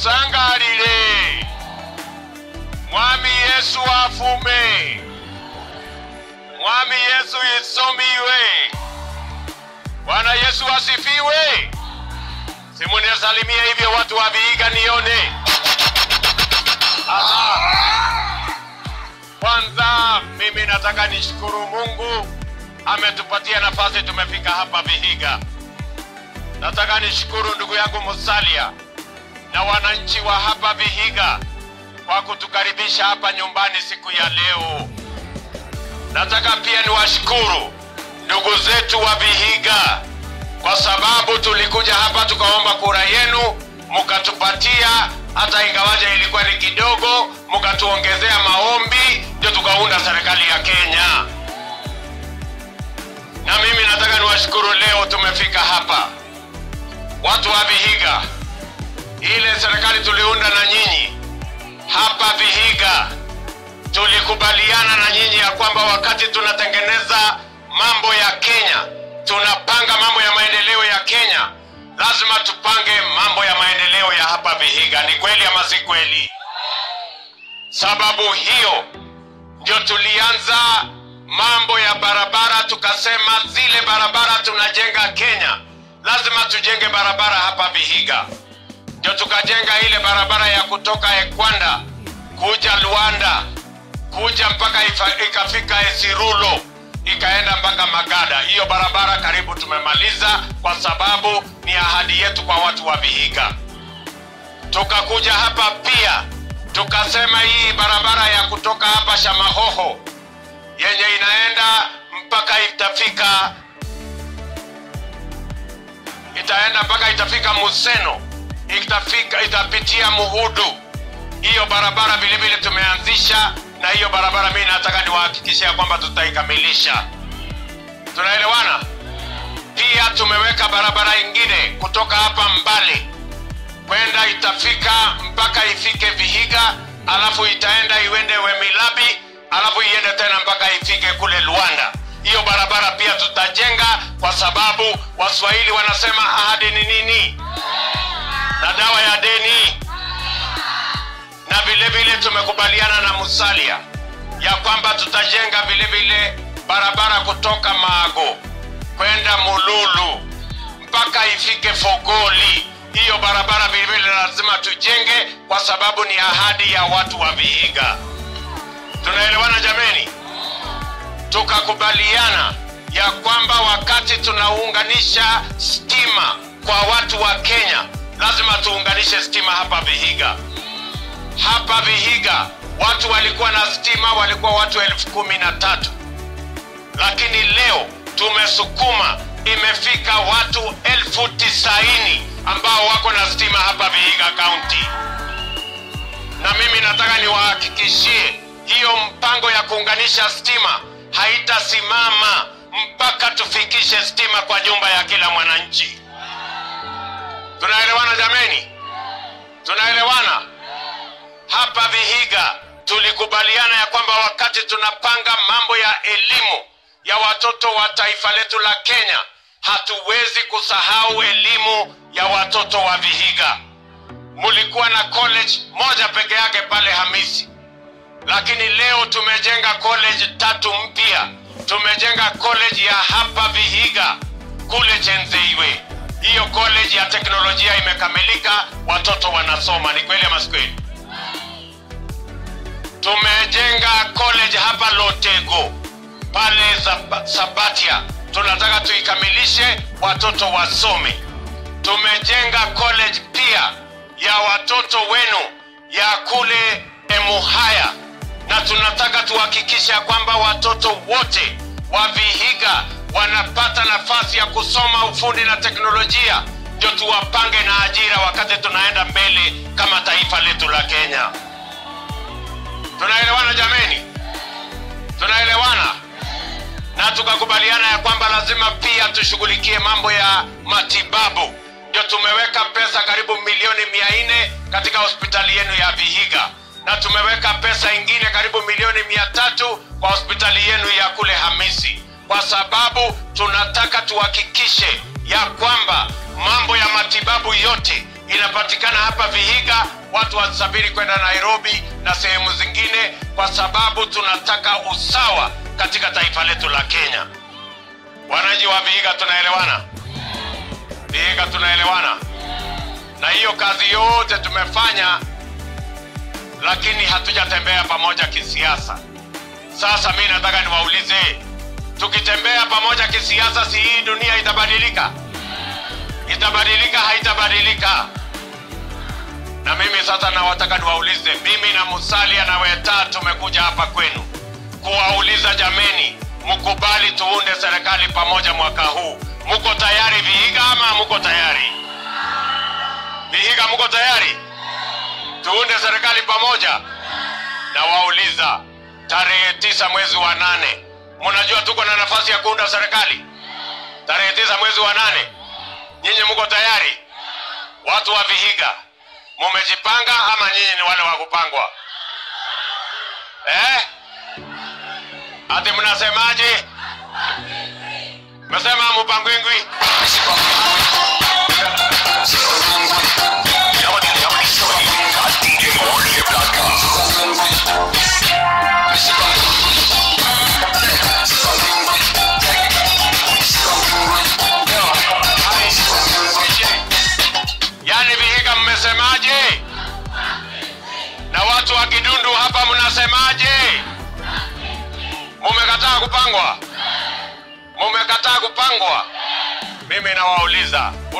musangalile, mwami Yesu afume, mwami Yesu isomiwe. Bwana Yesu asifiwe. simunisalimia hivyo watu wa Vihiga nione. Kwanza mimi nataka nishukuru Mungu ametupatia nafasi tumefika hapa Vihiga. Nataka nishukuru ndugu yangu Musalia na wananchi wa hapa Vihiga kwa kutukaribisha hapa nyumbani siku ya leo. Nataka pia niwashukuru ndugu zetu wa Vihiga kwa sababu tulikuja hapa tukaomba kura yenu, mukatupatia hata ingawaje ilikuwa ni kidogo, mukatuongezea maombi, ndio tukaunda serikali ya Kenya. Na mimi nataka niwashukuru, leo tumefika hapa, watu wa Vihiga. Ile serikali tuliunda na nyinyi hapa Vihiga, tulikubaliana na nyinyi ya kwamba wakati tunatengeneza mambo ya Kenya, tunapanga mambo ya maendeleo ya Kenya, lazima tupange mambo ya maendeleo ya hapa Vihiga. Ni kweli ama si kweli? Sababu hiyo ndio tulianza mambo ya barabara, tukasema zile barabara tunajenga Kenya, lazima tujenge barabara hapa Vihiga. Ndio tukajenga ile barabara ya kutoka Ekwanda kuja Luanda kuja mpaka ikafika Esirulo ikaenda mpaka Magada. Hiyo barabara karibu tumemaliza, kwa sababu ni ahadi yetu kwa watu wa Vihiga. Tukakuja hapa pia tukasema hii barabara ya kutoka hapa Shamahoho yenye inaenda mpaka itafika itaenda mpaka itafika Museno, itafika itapitia Muhudu. Hiyo barabara vile vile tumeanzisha, na hiyo barabara mimi nataka niwahakikishie ya kwamba tutaikamilisha. Tunaelewana? Pia tumeweka barabara ingine kutoka hapa Mbale kwenda itafika mpaka ifike Vihiga, alafu itaenda iwende Wemilabi, alafu iende tena mpaka ifike kule Luanda. Hiyo barabara pia tutajenga, kwa sababu Waswahili wanasema ahadi ni nini na dawa ya deni. Na vile vile tumekubaliana na Musalia ya kwamba tutajenga vile vile barabara kutoka Mago kwenda Mululu mpaka ifike Fogoli. Hiyo barabara vile vile lazima tujenge, kwa sababu ni ahadi ya watu wa Vihiga. Tunaelewana jameni? Tukakubaliana ya kwamba wakati tunaunganisha stima kwa watu wa Kenya, lazima tuunganishe stima hapa Vihiga. Hapa Vihiga watu walikuwa na stima, walikuwa watu elfu kumi na tatu lakini leo tumesukuma imefika watu elfu tisaini ambao wako na stima hapa Vihiga kaunti na mimi nataka niwahakikishie hiyo mpango ya kuunganisha stima haitasimama mpaka tufikishe stima kwa nyumba ya kila mwananchi. Tunaelewana jameni? Tunaelewana? Hapa Vihiga tulikubaliana ya kwamba wakati tunapanga mambo ya elimu ya watoto wa taifa letu la Kenya, hatuwezi kusahau elimu ya watoto wa Vihiga. Mulikuwa na college moja peke yake pale Hamisi, lakini leo tumejenga college tatu mpya. Tumejenga college ya hapa Vihiga kule Chenzeiwe. Hiyo college ya teknolojia imekamilika, watoto wanasoma. Ni kweli ama si kweli? Tumejenga college hapa Lotego pale Sabatia, tunataka tuikamilishe, watoto wasome. Tumejenga college pia ya watoto wenu ya kule Emuhaya, na tunataka tuhakikishe ya kwamba watoto wote wa Vihiga wanapata nafasi ya kusoma ufundi na teknolojia, ndio tuwapange na ajira wakati tunaenda mbele kama taifa letu la Kenya. Tunaelewana jameni? Tunaelewana? na tukakubaliana ya kwamba lazima pia tushughulikie mambo ya matibabu. Ndio tumeweka pesa karibu milioni mia nne katika hospitali yenu ya Vihiga, na tumeweka pesa ingine karibu milioni mia tatu kwa hospitali yenu ya kule Hamisi, kwa sababu tunataka tuhakikishe ya kwamba mambo ya matibabu yote inapatikana hapa Vihiga, watu wasafiri kwenda Nairobi na sehemu zingine, kwa sababu tunataka usawa katika taifa letu la Kenya. Wananchi wa Vihiga, tunaelewana? Vihiga, tunaelewana? Na hiyo kazi yote tumefanya, lakini hatujatembea pamoja kisiasa. Sasa mi nataka niwaulize, tukitembea pamoja kisiasa, si hii dunia itabadilika? Itabadilika? Haitabadilika? Na mimi sasa nawataka niwaulize, mimi na Musalia na Weta tumekuja hapa kwenu kuwauliza, jameni, mkubali tuunde serikali pamoja mwaka huu. Muko tayari Vihiga ama muko tayari? Vihiga, muko tayari tuunde serikali pamoja? Na wauliza, tarehe tisa mwezi wa nane, mnajua tuko na nafasi ya kuunda serikali tarehe tisa mwezi wa nane. Nyinyi mko tayari? Watu wa Vihiga, mumejipanga ama nyinyi ni wale wa kupangwa eh? Ati mnasemaje? Mesema mupangwingwi?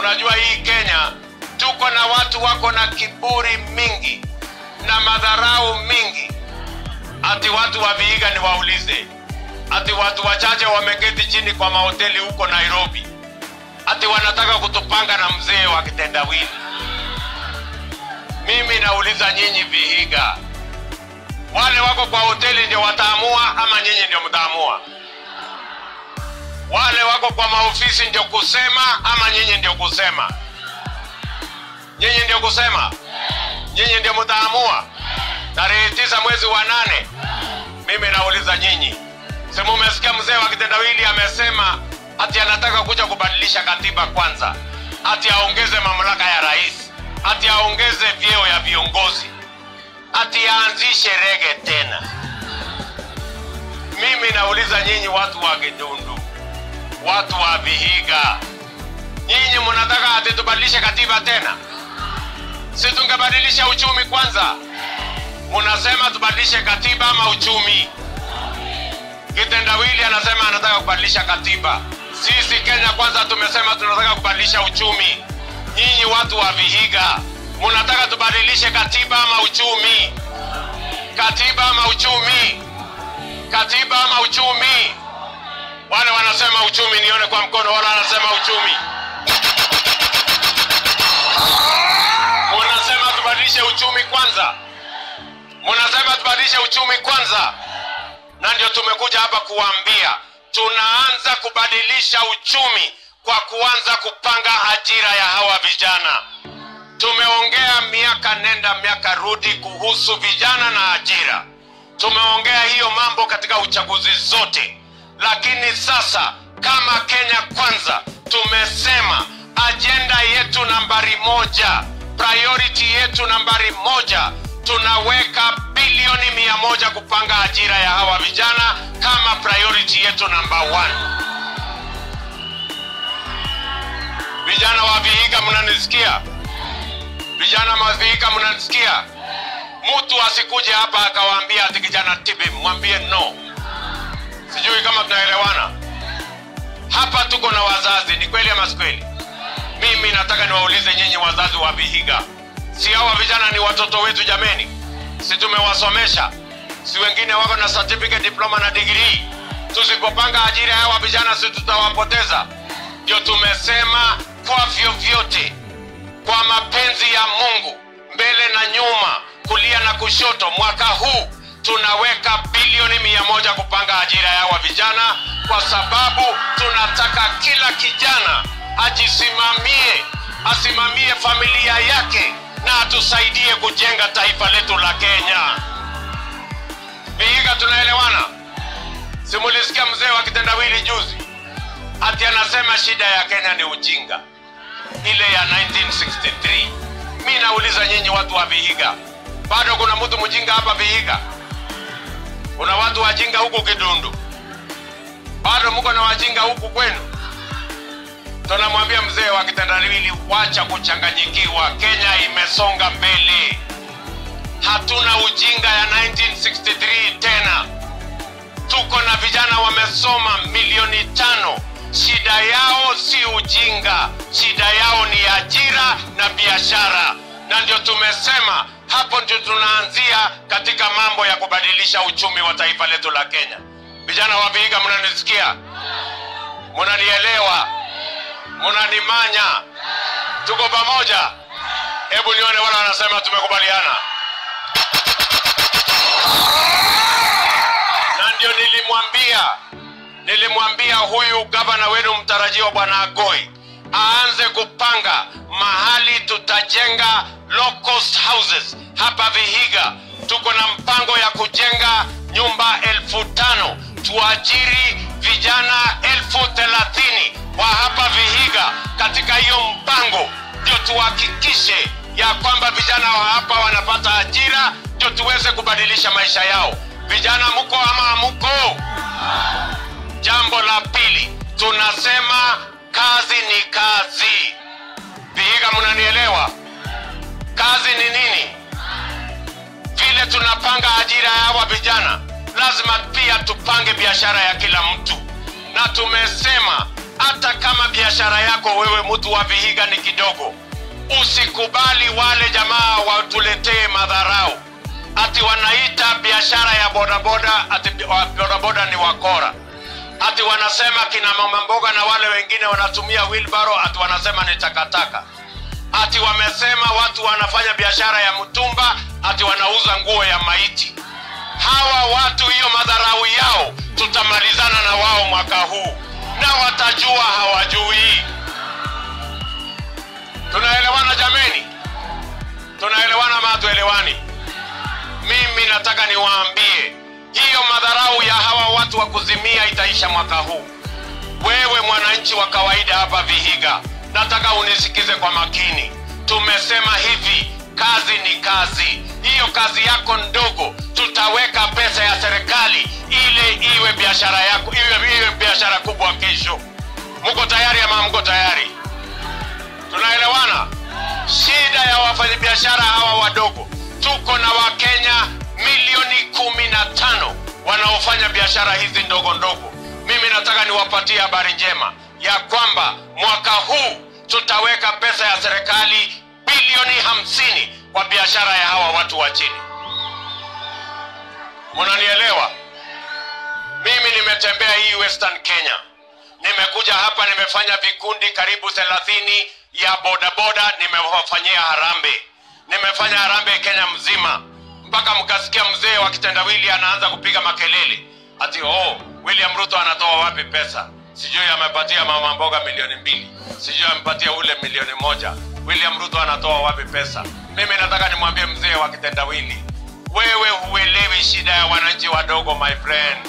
Unajua hii Kenya tuko na watu wako na kiburi mingi na madharau mingi. Ati watu wa Vihiga ni waulize, ati watu wachache wameketi chini kwa mahoteli huko Nairobi, ati wanataka kutupanga na mzee wa kitendawili. Mimi nauliza nyinyi Vihiga, wale wako kwa hoteli ndio wataamua ama nyinyi ndio mtaamua? Wale wako kwa maofisi ndio kusema ama nyinyi ndio kusema? Nyinyi ndio kusema, nyinyi ndio mtaamua tarehe tisa mwezi wa nane. Mimi nauliza nyinyi, si umesikia mzee wa kitendawili amesema ati anataka kuja kubadilisha katiba kwanza, ati aongeze mamlaka ya rais, ati aongeze vyeo ya viongozi, ati aanzishe rege tena. Mimi nauliza nyinyi watu wa Kidundu, watu wa Vihiga, nyinyi mnataka ati tubadilishe katiba tena? Si tungebadilisha uchumi kwanza? Munasema tubadilishe katiba ama uchumi? Kitendawili anasema anataka kubadilisha katiba. Sisi Kenya kwanza tumesema tunataka kubadilisha uchumi. Nyinyi watu wa Vihiga, munataka tubadilishe katiba ama uchumi? Katiba ama uchumi? Katiba ama uchumi? Wale wanasema uchumi, nione kwa mkono. Wale wanasema uchumi, munasema tubadilishe uchumi kwanza, munasema tubadilishe uchumi kwanza, na ndio tumekuja hapa kuwambia tunaanza kubadilisha uchumi kwa kuanza kupanga ajira ya hawa vijana. Tumeongea miaka nenda miaka rudi kuhusu vijana na ajira, tumeongea hiyo mambo katika uchaguzi zote, lakini sasa kama Kenya Kwanza tumesema ajenda yetu nambari moja, priority yetu nambari moja, tunaweka bilioni mia moja kupanga ajira ya hawa vijana kama priority yetu namba one. Vijana wa Vihiga mnanisikia? Vijana wa Vihiga mnanisikia? Mtu asikuje hapa akawaambia ati kijana Tibi, mwambie no. Sijui kama tunaelewana. Hapa tuko na wazazi, ni kweli ama sikweli? Mimi nataka niwaulize nyinyi wazazi wa Vihiga, si hawa vijana ni watoto wetu jameni? Si tumewasomesha? Si wengine wako na certificate, diploma na degree? Tusipopanga ajira hawa vijana, si tutawapoteza? Ndio tumesema kwa vyovyote, kwa mapenzi ya Mungu, mbele na nyuma, kulia na kushoto, mwaka huu tunaweka bilioni mia moja kupanga ajira yawa vijana, kwa sababu tunataka kila kijana ajisimamie, asimamie familia yake na atusaidie kujenga taifa letu la Kenya. Vihiga, tunaelewana? Simulisikia mzee wa kitendawili juzi ati anasema shida ya Kenya ni ujinga, ile ya 1963. Mi nauliza nyinyi watu wa Vihiga, bado kuna mtu mjinga hapa Vihiga? Kuna watu wajinga huku Kidundu? Bado mko na wajinga huku kwenu? Tunamwambia mzee wa kitandawili, wacha kuchanganyikiwa. Kenya imesonga mbele, hatuna ujinga ya 1963 tena. Tuko na vijana wamesoma milioni tano. Shida yao si ujinga, shida yao ni ajira na biashara, na ndio tumesema hapo ndio tunaanzia katika mambo ya kubadilisha uchumi wa taifa letu la Kenya. Vijana wa Vihiga, mnanisikia? Mnanielewa? Mnanimanya? Tuko pamoja? Hebu nione wale wanasema tumekubaliana. na ndio nilimwambia nilimwambia huyu gavana wenu mtarajiwa bwana Agoi aanze kupanga mahali tutajenga low houses hapa Vihiga. Tuko na mpango ya kujenga nyumba elfu tano tuajiri vijana elfu thelathini wa hapa Vihiga. Katika hiyo mpango ndio tuhakikishe ya kwamba vijana wa hapa wanapata ajira, ndio tuweze kubadilisha maisha yao. Vijana mko ama hamuko? Jambo la pili, tunasema kazi ni kazi. Vihiga, mnanielewa? Kazi ni nini? Vile tunapanga ajira ya hawa vijana, lazima pia tupange biashara ya kila mtu, na tumesema hata kama biashara yako wewe mtu wa Vihiga ni kidogo, usikubali wale jamaa watuletee madharau ati wanaita biashara ya bodaboda ati bodaboda ni wakora, ati wanasema kina mama mboga na wale wengine wanatumia wheelbarrow, ati wanasema ni takataka, ati wamesema watu wanafanya biashara ya mtumba, ati wanauza nguo ya maiti. Hawa watu, hiyo madharau yao tutamalizana na wao mwaka huu, na watajua hawajui. Tunaelewana jameni? Tunaelewana ama hatuelewani? Mimi nataka niwaambie hiyo madharau ya hawa watu wa kuzimia itaisha mwaka huu. Wewe mwananchi wa kawaida hapa Vihiga, nataka unisikize kwa makini. Tumesema hivi, kazi ni kazi. Hiyo kazi yako ndogo, tutaweka pesa ya serikali ili iwe biashara yako, iwe, iwe biashara kubwa kesho. Mko tayari ama mko tayari? Tunaelewana? Shida ya wafanyabiashara hawa wadogo, tuko na Wakenya milioni tano wanaofanya biashara hizi ndogo ndogo. Mimi nataka niwapatie habari njema ya kwamba mwaka huu tutaweka pesa ya serikali bilioni hamsini kwa biashara ya hawa watu wa chini. Munanielewa? Mimi nimetembea hii Western Kenya, nimekuja hapa, nimefanya vikundi karibu thelathini ya bodaboda, nimewafanyia harambe, nimefanya harambe Kenya mzima, mpaka mkasikia mzee wa kitendawili anaanza kupiga makelele ati oh, William Ruto anatoa wapi pesa? Sijui amepatia mama mboga milioni mbili, sijui amepatia ule milioni moja. William Ruto anatoa wapi pesa? Mimi nataka nimwambie mzee wa kitendawili, wewe huelewi shida ya wananchi wadogo, my friend.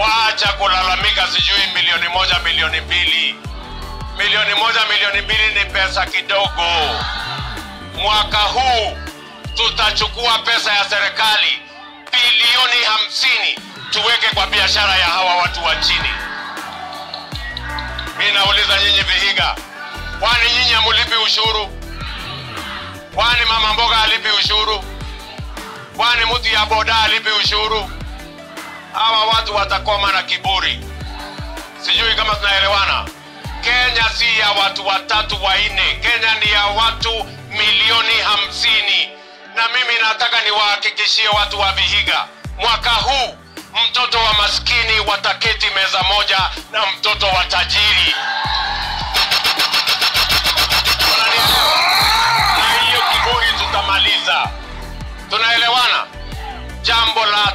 Wacha kulalamika sijui milioni moja milioni mbili. Milioni moja milioni mbili ni pesa kidogo. Mwaka huu tutachukua pesa ya serikali bilioni hamsini tuweke kwa biashara ya hawa watu wa chini. Mi nauliza nyinyi Vihiga, kwani nyinyi hamulipi ushuru? Kwani mama mboga alipi ushuru? Kwani mtu ya boda alipi ushuru? hawa watu watakoma na kiburi. Sijui kama tunaelewana. Kenya si ya watu watatu wanne, Kenya ni ya watu milioni hamsini. Na mimi nataka niwahakikishie watu wa Vihiga, mwaka huu mtoto wa maskini wataketi meza moja na mtoto wa tajiri. Hiyo kiburi tutamaliza. Tunaelewana?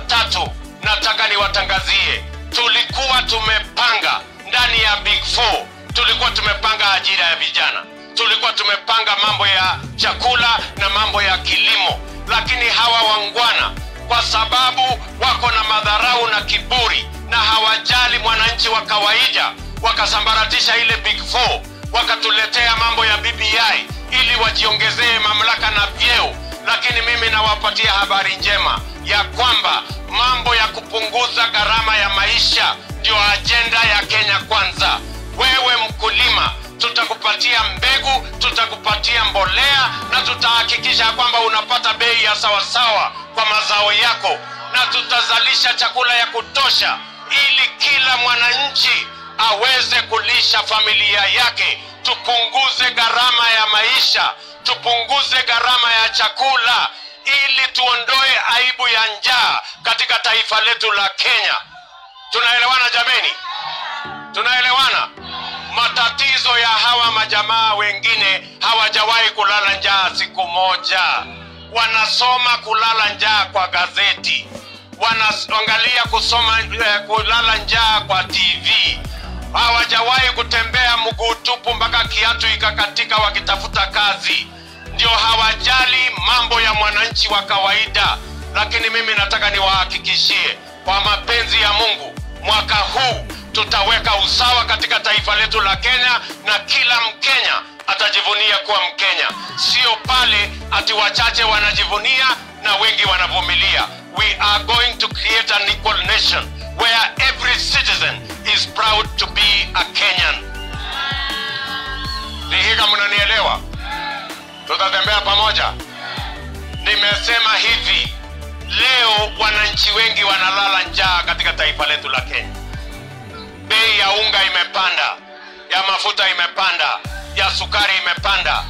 tatu nataka niwatangazie tulikuwa tumepanga ndani ya big four tulikuwa tumepanga ajira ya vijana tulikuwa tumepanga mambo ya chakula na mambo ya kilimo lakini hawa wangwana kwa sababu wako na madharau na kiburi na hawajali mwananchi wa kawaida wakasambaratisha ile big four wakatuletea mambo ya bbi ili wajiongezee mamlaka na vyeo. Lakini mimi nawapatia habari njema ya kwamba mambo ya kupunguza gharama ya maisha ndio ajenda ya kenya kwanza. Wewe mkulima tutakupatia mbegu tutakupatia mbolea na tutahakikisha kwamba unapata bei ya sawasawa kwa mazao yako. Na tutazalisha chakula ya kutosha ili kila mwananchi aweze kulisha familia yake. Tupunguze gharama ya maisha tupunguze gharama ya chakula ili tuondoe aibu ya njaa katika taifa letu la kenya. Tunaelewana jameni? Tunaelewana matatizo ya hawa majamaa wengine hawajawahi kulala njaa siku moja. Wanasoma kulala njaa kwa gazeti. Wanaangalia kusoma eh, kulala njaa kwa tv hawajawahi kutembea mguu tupu mpaka kiatu ikakatika wakitafuta kazi. Ndio hawajali mambo ya mwananchi wa kawaida. Lakini mimi nataka niwahakikishie kwa mapenzi ya mungu mwaka huu tutaweka usawa katika taifa letu la kenya na kila mkenya atajivunia kuwa mkenya. Sio pale ati wachache wanajivunia na wengi wanavumilia. We are going to create an equal nation where every citizen is proud to be a kenyan. Lihiga mnanielewa tutatembea pamoja. Nimesema hivi leo wananchi wengi wanalala njaa katika taifa letu la kenya bei ya unga imepanda ya mafuta imepanda ya sukari imepanda.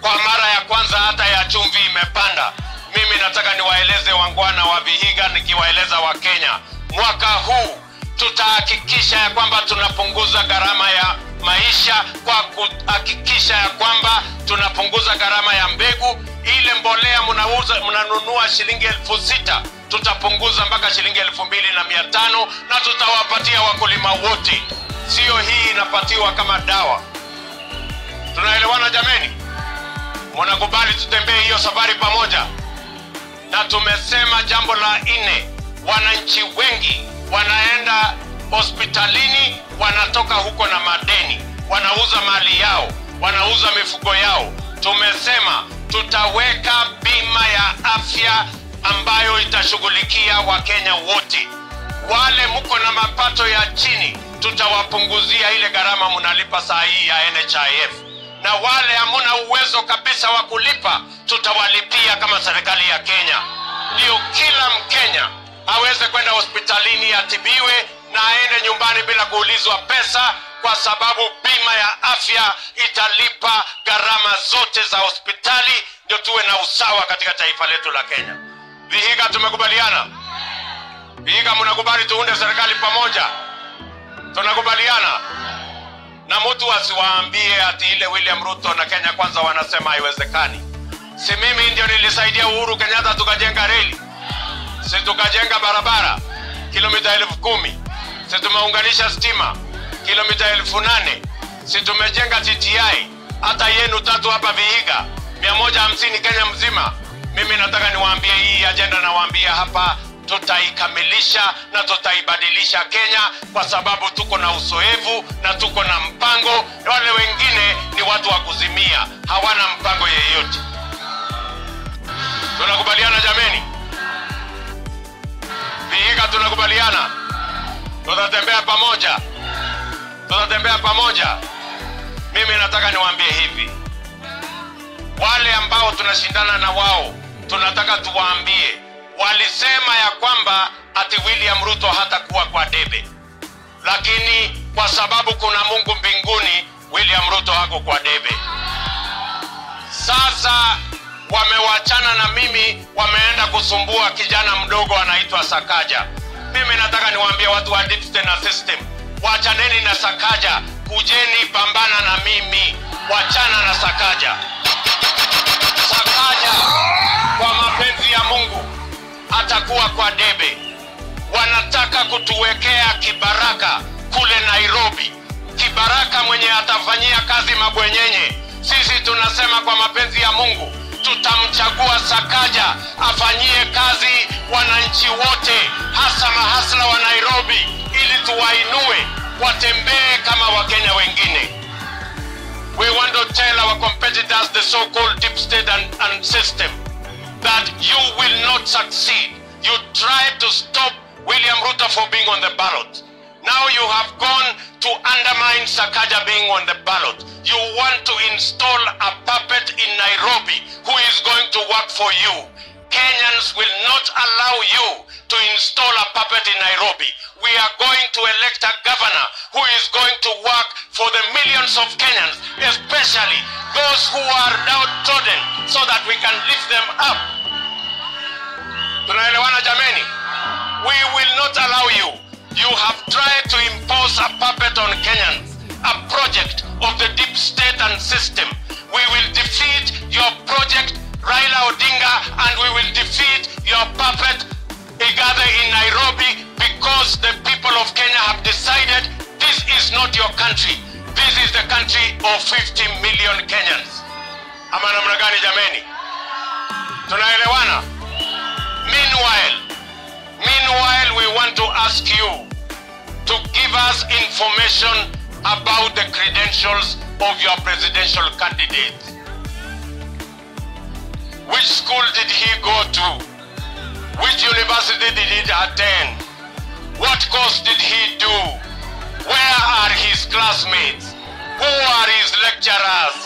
Kwa mara ya kwanza hata ya chumvi imepanda. Mimi nataka niwaeleze wangwana wa vihiga nikiwaeleza wa kenya. Mwaka huu tutahakikisha ya kwamba tunapunguza gharama ya maisha kwa kuhakikisha ya kwamba tunapunguza gharama ya mbegu. Ile mbolea mnauza mnanunua shilingi elfu sita tutapunguza mpaka shilingi elfu mbili na mia tano na tutawapatia wakulima wote. Sio hii inapatiwa kama dawa. Tunaelewana jameni? Mnakubali tutembee hiyo safari pamoja? Na tumesema jambo la nne wananchi wengi wanaenda hospitalini wanatoka huko na madeni wanauza mali yao wanauza mifugo yao. Tumesema tutaweka bima ya afya ambayo itashughulikia wakenya wote. Wale mko na mapato ya chini tutawapunguzia ile gharama mnalipa saa hii ya nhif na wale hamuna uwezo kabisa wa kulipa tutawalipia kama serikali ya kenya. Ndio kila mkenya aweze kwenda hospitalini atibiwe na aende nyumbani bila kuulizwa pesa kwa sababu bima ya afya italipa gharama zote za hospitali ndio tuwe na usawa katika taifa letu la kenya. Vihiga tumekubaliana? Vihiga mnakubali tuunde serikali pamoja? Tunakubaliana? Na mtu asiwaambie ati ile william ruto na kenya kwanza wanasema haiwezekani. Si mimi ndio nilisaidia uhuru kenyatta tukajenga reli? Si tukajenga barabara? Kilomita elfu kumi si tumeunganisha stima kilomita elfu nane. Si tumejenga tti hata yenu tatu hapa vihiga 150 kenya mzima. Mimi nataka niwaambie hii ajenda nawaambia hapa tutaikamilisha na tutaibadilisha kenya kwa sababu tuko na uzoefu na tuko na mpango. Wale wengine ni watu wa kuzimia hawana mpango yeyote. Tunakubaliana jameni? Vihiga tunakubaliana tutatembea pamoja. Tutatembea pamoja. Mimi nataka niwaambie hivi. Wale ambao tunashindana na wao tunataka tuwaambie. Walisema ya kwamba ati william ruto hatakuwa kwa debe. Lakini kwa sababu kuna mungu mbinguni william ruto hako kwa debe. Sasa wamewachana na mimi wameenda kusumbua kijana mdogo anaitwa sakaja mimi nataka niwaambie watu wa na system wachaneni na sakaja kujeni pambana na mimi. Wachana na sakaja. Sakaja kwa mapenzi ya mungu atakuwa kwa debe. Wanataka kutuwekea kibaraka kule Nairobi, kibaraka mwenye atafanyia kazi mabwenyenye. Sisi tunasema kwa mapenzi ya Mungu tutamchagua Sakaja afanyie kazi wananchi wote, hasa mahasla wa Nairobi, ili tuwainue watembee kama Wakenya wengine. We want to tell our competitors, the so-called deep state and, and system, that you will not succeed. You try to stop William Ruto for being on the ballot. Now you have gone to undermine Sakaja being on the ballot. You want to install a puppet in Nairobi who is going to work for you. Kenyans will not allow you to install a puppet in Nairobi. We are going to elect a governor who is going to work for the millions of Kenyans, especially those who are downtrodden, so that we can lift them up. Tunaelewana jameni? We will not allow you. You have tried to impose a puppet on Kenyans, a project of the deep state and system. We will defeat your project, Raila Odinga, and we will defeat your puppet, Igathe in Nairobi, because the people of Kenya have decided this is not your country. This is the country of 50 million Kenyans. Ama namna gani jameni? Tunaelewana? Meanwhile, Meanwhile, we want to ask you to give us information about the credentials of your presidential candidate. Which school did he go to? Which university did he attend? What course did he do? Where are his classmates? Who are his lecturers?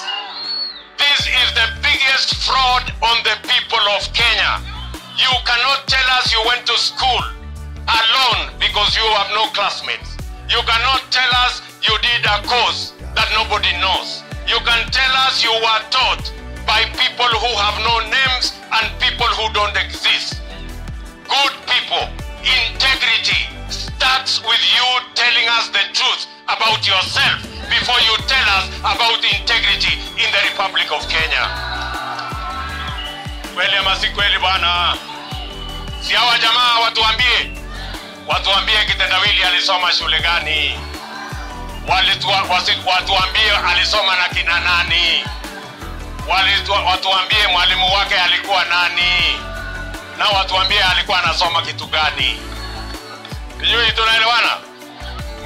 This is the biggest fraud on the people of Kenya. You cannot tell us you went to school alone because you have no classmates. You cannot tell us you did a course that nobody knows. You can tell us you were taught by people who have no names and people who don't exist. Good people, integrity starts with you telling us the truth about yourself before you tell us about integrity in the Republic of Kenya. Kweli ama si kweli bwana? Si hawa jamaa watuambie, watuambie kitendawili alisoma shule gani? Watuambie alisoma na kina nani? Watuambie mwalimu wake alikuwa nani? Na watuambie alikuwa anasoma kitu gani? Sijui tunaelewana?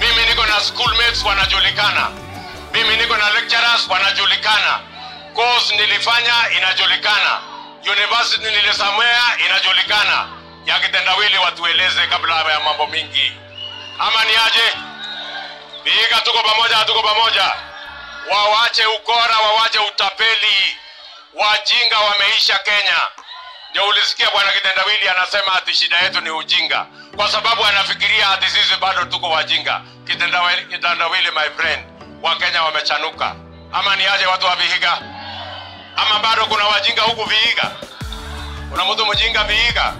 Mimi niko na schoolmates wanajulikana, mimi niko na lecturers wanajulikana, course nilifanya inajulikana, university nilisomea inajulikana. Ya kitendawili watueleze kabla ya mambo mingi, ama ni aje? Vihiga, tuko pamoja, tuko pamoja? Wawache ukora, wawache utapeli, wajinga wameisha Kenya. Ndio ulisikia bwana Kitendawili anasema ati shida yetu ni ujinga, kwa sababu anafikiria ati sisi bado tuko wajinga. Kitendawili, Kitendawili my friend, Wakenya wamechanuka. Ama ni aje watu wa Vihiga? Ama bado kuna wajinga huku Vihiga? Kuna mtu mjinga Vihiga?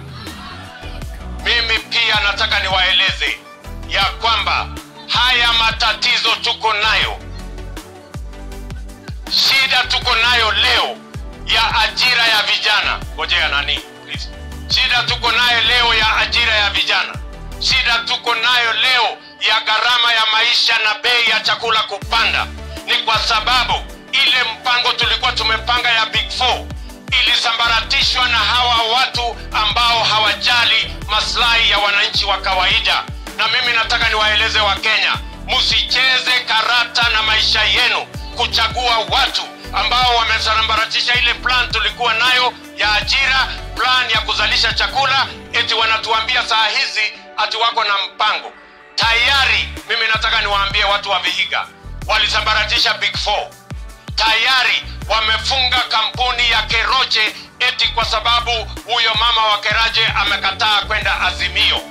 Mimi pia nataka niwaeleze ya kwamba haya matatizo tuko nayo, shida tuko nayo leo ya ajira ya vijana. Ngojea nani. Shida tuko nayo leo ya ajira ya vijana, shida tuko nayo leo ya gharama ya maisha na bei ya chakula kupanda, ni kwa sababu ile mpango tulikuwa tumepanga ya Big Four ilisambaratishwa na hawa watu ambao hawajali maslahi ya wananchi wa kawaida. Na mimi nataka niwaeleze Wakenya, msicheze karata na maisha yenu kuchagua watu ambao wamesambaratisha ile plan tulikuwa nayo ya ajira, plan ya kuzalisha chakula, eti wanatuambia saa hizi ati wako na mpango tayari. Mimi nataka niwaambie watu wa Vihiga walisambaratisha Big Four tayari wamefunga kampuni ya Keroche eti kwa sababu huyo mama wa Keraje amekataa kwenda Azimio.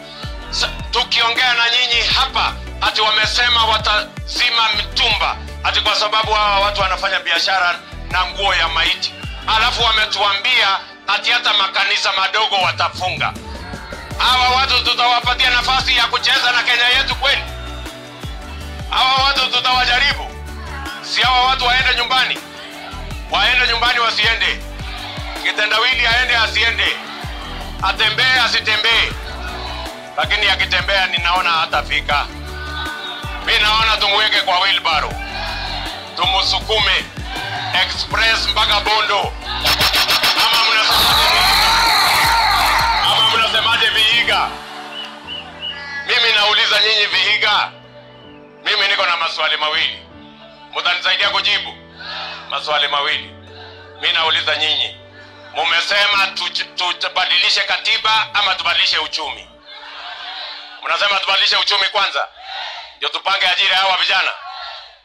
Tukiongea na nyinyi hapa ati wamesema watazima mitumba ati kwa sababu hawa watu wanafanya biashara na nguo ya maiti, alafu wametuambia ati hata makanisa madogo watafunga. Hawa watu tutawapatia nafasi ya kucheza na Kenya yetu kweli? Hawa watu tutawajaribu? Si hawa watu waende nyumbani, waende nyumbani, wasiende. Kitendawili aende asiende, atembee asitembee, lakini akitembea ninaona hatafika. Mi naona tumweke kwa wheelbarrow, tumusukume express mpaka Bondo. Mnasemaje Vihiga? Mimi nauliza nyinyi Vihiga, mimi niko na maswali mawili, mutanisaidia kujibu maswali mawili. Mi nauliza nyinyi, mumesema tubadilishe katiba ama tubadilishe uchumi? Mnasema tubadilishe uchumi kwanza, ndio tupange ajira hawa vijana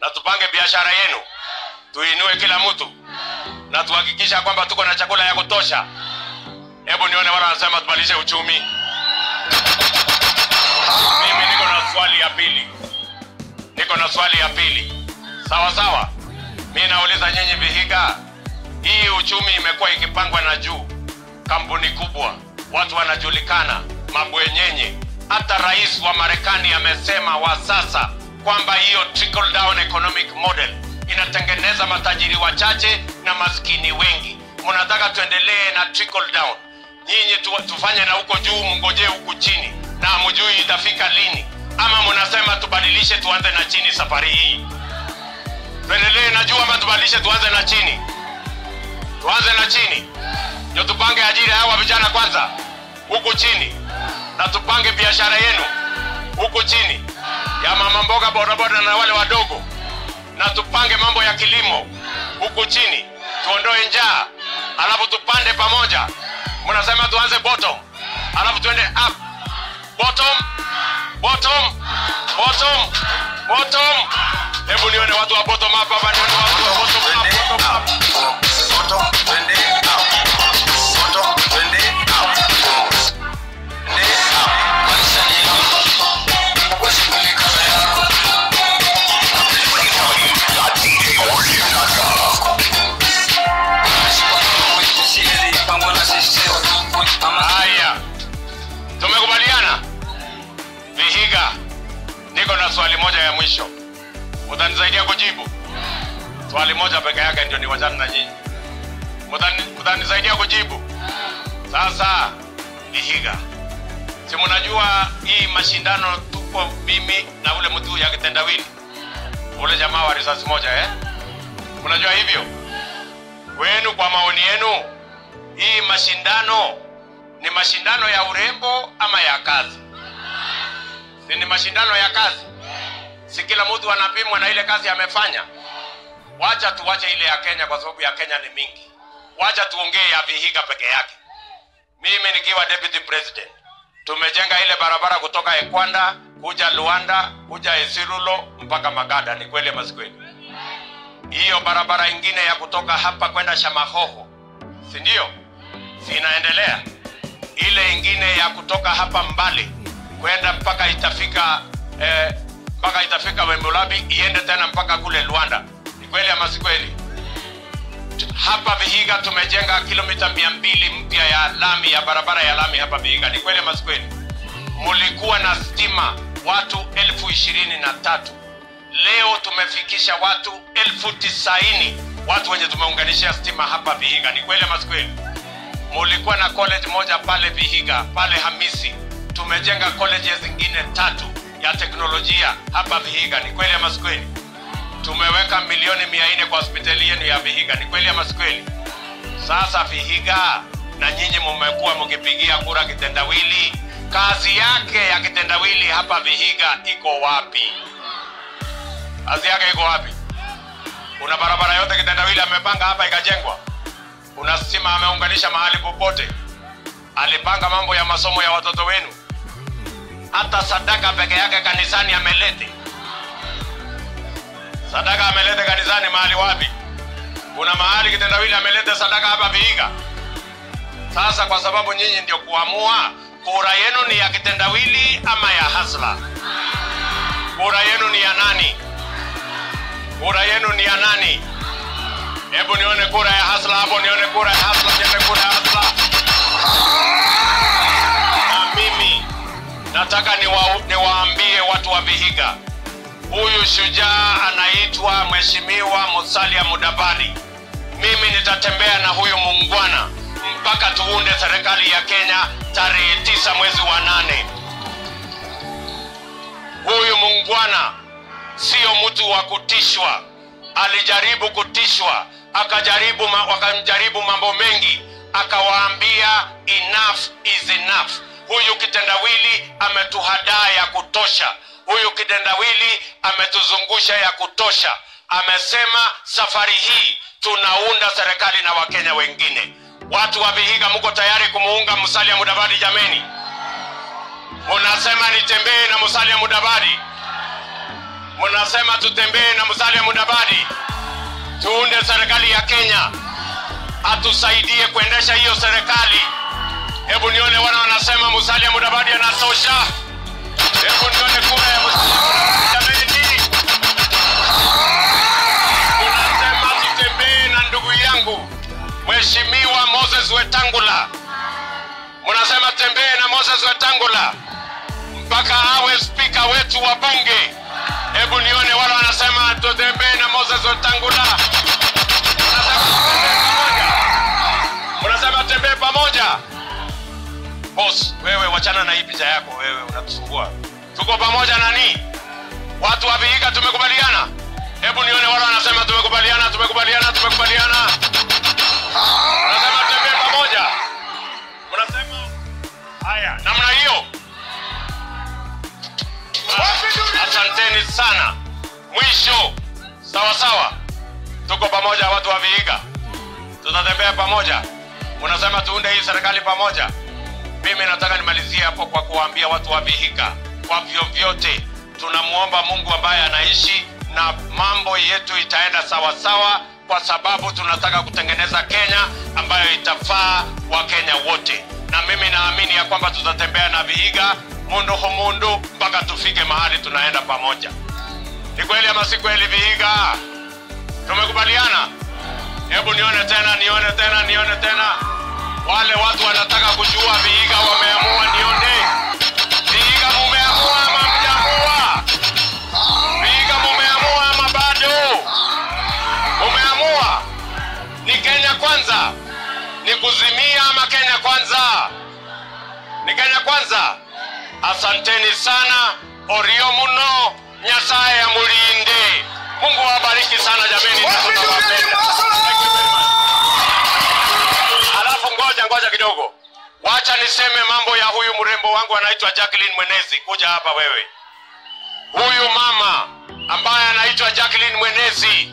na tupange biashara yenu, tuinue kila mtu na tuhakikisha kwamba tuko na chakula ya kutosha. Hebu nione wale wanasema tubadilishe uchumi. Mimi niko na swali ya pili, niko na swali ya pili. Sawa sawa, mi nauliza nyinyi Vihiga, hii uchumi imekuwa ikipangwa na juu, kampuni kubwa, watu wanajulikana, mabwenyenye. Hata rais wa Marekani amesema wa sasa kwamba hiyo trickle down economic model inatengeneza matajiri wachache na maskini wengi. Mnataka tuendelee na trickle down, nyinyi tu, tufanye na huko juu, mngojee huku chini, na hamjui itafika lini, ama mnasema tubadilishe, tuanze na chini safari hii? Tuendelee najua juu tubadilishe, tuanze na chini? Tuanze na chini ndio tupange ajira hawa vijana kwanza huku chini, na tupange biashara yenu huku chini ya mama mboga, bodaboda na wale wadogo, na tupange mambo ya kilimo huku chini, tuondoe njaa, alafu tupande pamoja. Mnasema tuanze bottom, alafu tuende up. Bottom, bottom, bottom, bottom. Hebu nione watu wa bottom up hapa, nione watu mashindano, tuko mimi na ule mtu ya kitendawili, ule jamaa wa risasi moja eh? Unajua hivyo wenu, kwa maoni yenu hii mashindano ni mashindano ya urembo ama ya kazi? Si ni mashindano ya kazi? Si kila mtu anapimwa na ile kazi amefanya? Wacha tuwache ile ya Kenya kwa sababu ya Kenya ni mingi. Wacha tuongee ya Vihiga peke yake. Mimi nikiwa deputy president, tumejenga ile barabara kutoka Ekwanda kuja Luanda kuja Esirulo mpaka Magada. Ni kweli ama si kweli? Hiyo barabara ingine ya kutoka hapa kwenda Shamahoho, si ndio? Inaendelea? Ile ingine ya kutoka hapa Mbale kwenda mpaka itafika eh, mpaka itafika Wembulabi iende tena mpaka kule Luanda. Ni kweli ama si kweli? Hapa Vihiga tumejenga kilomita mia mbili mpya ya lami ya barabara ya lami hapa Vihiga. Ni kweli ama? Mulikuwa na stima watu elfu ishirini na tatu leo tumefikisha watu elfu tisaini watu wenye tumeunganishia stima hapa Vihiga. Ni kweli ama mulikuwa na college moja pale Vihiga pale Hamisi, tumejenga colleges zingine tatu ya teknolojia hapa Vihiga. Ni kweli ama? Tumeweka milioni mia nne kwa hospitali yenu ya Vihiga. Ni kweli ama si kweli? Sasa Vihiga na nyinyi mumekuwa mkipigia kura kitendawili, kazi yake ya kitendawili hapa Vihiga iko wapi? Kazi yake iko wapi? Kuna barabara yote kitendawili amepanga hapa ikajengwa? Kuna stima ameunganisha mahali popote? Alipanga mambo ya masomo ya watoto wenu? Hata sadaka peke yake kanisani amelete? Sadaka amelete kanisani mahali wapi? Kuna mahali kitendawili amelete sadaka hapa Vihiga? Sasa kwa sababu nyinyi ndio kuamua, kura yenu ni ya kitendawili ama ya hasla? Kura yenu ni ya nani? Kura yenu ni ya nani? Hebu nione kura ya hasla hapo, nione kura ya hasla, nione kura ya hasla. Na mimi nataka niwa, niwaambie watu wa Vihiga, huyu shujaa anaitwa Mheshimiwa Musalia Mudavadi. Mimi nitatembea na huyu muungwana mpaka tuunde serikali ya Kenya tarehe tisa mwezi wa nane. huyu mungwana sio mtu wa kutishwa. Alijaribu kutishwa, akajaribu wakamjaribu mambo mengi, akawaambia enough is enough. Huyu kitendawili ametuhadaa ya kutosha, huyu kitendawili ametuzungusha ya kutosha. Amesema safari hii tunaunda serikali na wakenya wengine. Watu wa Vihiga, mko tayari kumuunga Musalia Mudavadi? Jameni, munasema nitembee na Musalia Mudavadi? Munasema tutembee na Musalia Mudavadi, tuunde serikali ya Kenya, atusaidie kuendesha hiyo serikali. Hebu nione wana wanasema Musalia Mudavadi anatosha. Mheshimiwa Moses Wetangula, mnasema tembee na Moses Wetangula mpaka awe spika wetu wa bunge. Hebu nione wale wanasema tutembee na Moses Wetangula. Wachana na hii picha yako, wewe unatusumbua. Tuko pamoja nani? Watu wa Vihiga tumekubaliana. Hebu nione wale wanasema tumekubaliana, tumekubaliana, tumekubaliana. Mnasema tembee pamoja. Mnasema haya, namna hiyo. Asanteni sana. Mwisho, sawa sawa, tuko pamoja, watu wa Vihiga, Tunatembea pamoja. Unasema tuunde hii serikali pamoja. Mimi nataka nimalizie hapo kwa kuwaambia watu wa Vihiga, kwa vyovyote tunamwomba Mungu ambaye anaishi na mambo yetu itaenda sawasawa sawa, kwa sababu tunataka kutengeneza Kenya ambayo itafaa Wakenya wote, na mimi naamini ya kwamba tutatembea na Vihiga mundu humundu mpaka tufike mahali tunaenda pamoja. Ni kweli ama si kweli? Vihiga, tumekubaliana? Hebu nione tena, nione tena. Ni kuzimia ama Kenya kwanza? Ni Kenya kwanza. Asanteni sana, orio muno, Nyasaye amulinde. Mungu awabariki sana jameni, tunawapenda. Alafu ngoja ngoja kidogo, wacha niseme mambo ya huyu mrembo wangu anaitwa Jacqueline Mwenezi. Kuja hapa wewe. Huyu mama ambaye anaitwa Jacqueline Mwenezi,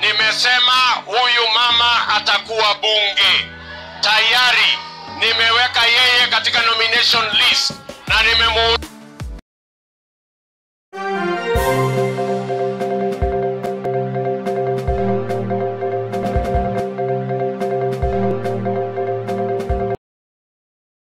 nimesema huyu mama atakuwa bunge tayari. Nimeweka yeye katika nomination list na nimemuuliza